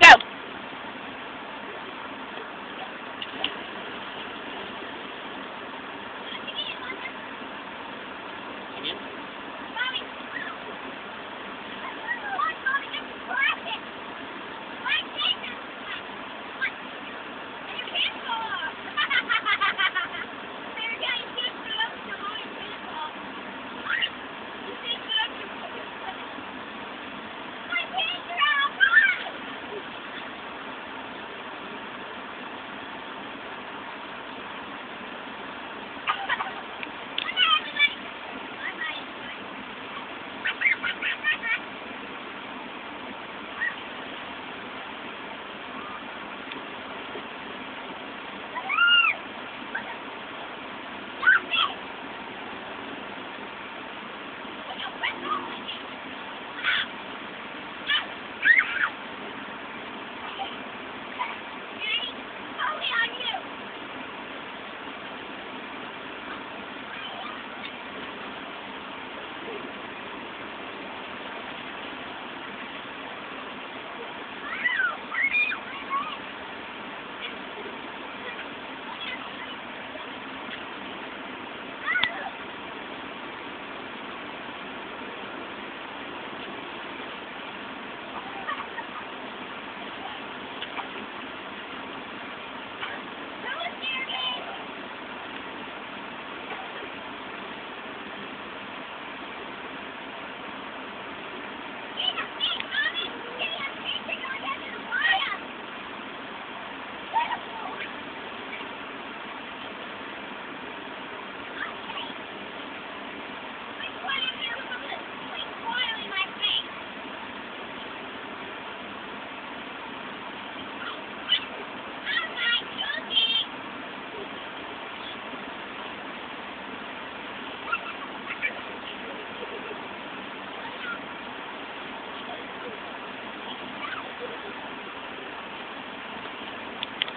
Go.